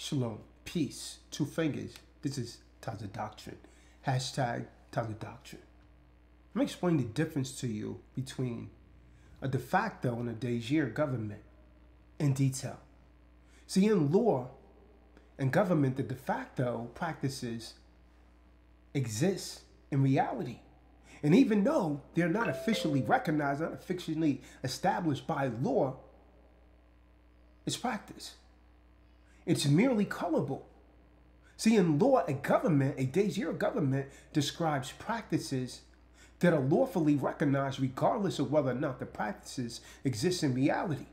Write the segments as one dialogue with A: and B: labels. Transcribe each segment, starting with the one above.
A: Shalom. Peace. Two fingers. This is Taza Doctrine. Hashtag Taza Doctrine. Let me explain the difference to you between a de facto and a de jure government in detail. See, in law and government, the de facto practices exist in reality. And even though they're not officially recognized, not officially established by law, it's practice. It's merely colorable. See, in law, a government, a de government, describes practices that are lawfully recognized regardless of whether or not the practices exist in reality.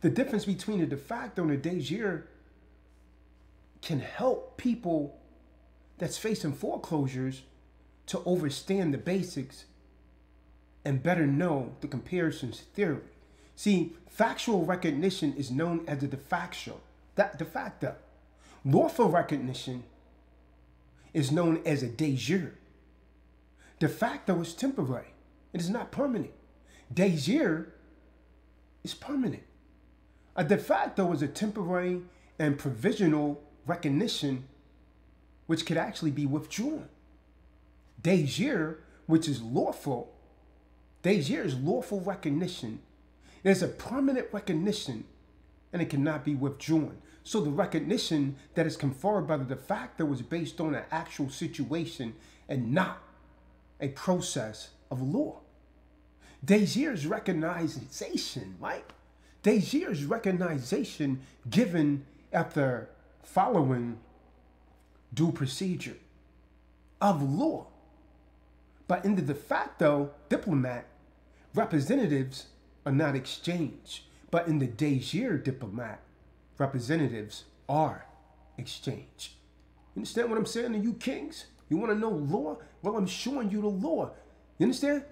A: The difference between a de facto and a de jure can help people that's facing foreclosures to understand the basics and better know the comparisons theory. See, factual recognition is known as a de facto that de facto. Lawful recognition is known as a de jure. De facto is temporary. It is not permanent. De jure is permanent. A de facto is a temporary and provisional recognition which could actually be withdrawn. De jure, which is lawful, de jure is lawful recognition. There's a permanent recognition and it cannot be withdrawn. So the recognition that is conferred by the de facto is based on an actual situation and not a process of law. De jure's recognition, right? De jure's recognition given after following due procedure of law. But in the de facto diplomat, representatives are not exchanged. But in the de jure diplomat, representatives are exchanged. You understand what I'm saying to you kings? You want to know law? Well, I'm showing you the law. You understand?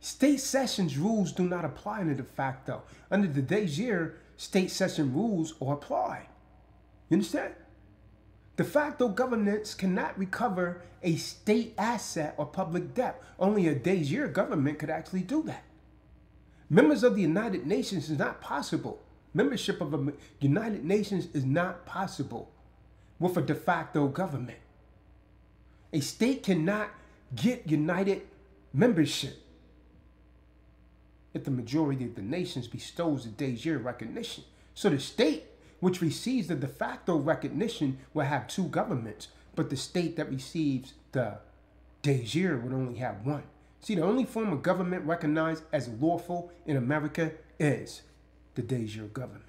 A: State sessions rules do not apply under de facto. Under the de jure, state session rules are applied. You understand? De facto governance cannot recover a state asset or public debt. Only a de jure government could actually do that. Members of the United Nations is not possible. Membership of the United Nations is not possible with a de facto government. A state cannot get united membership if the majority of the nations bestows a de jure recognition. So the state which receives the de facto recognition will have two governments, but the state that receives the de jure would only have one. See, the only form of government recognized as lawful in America is the de jure government.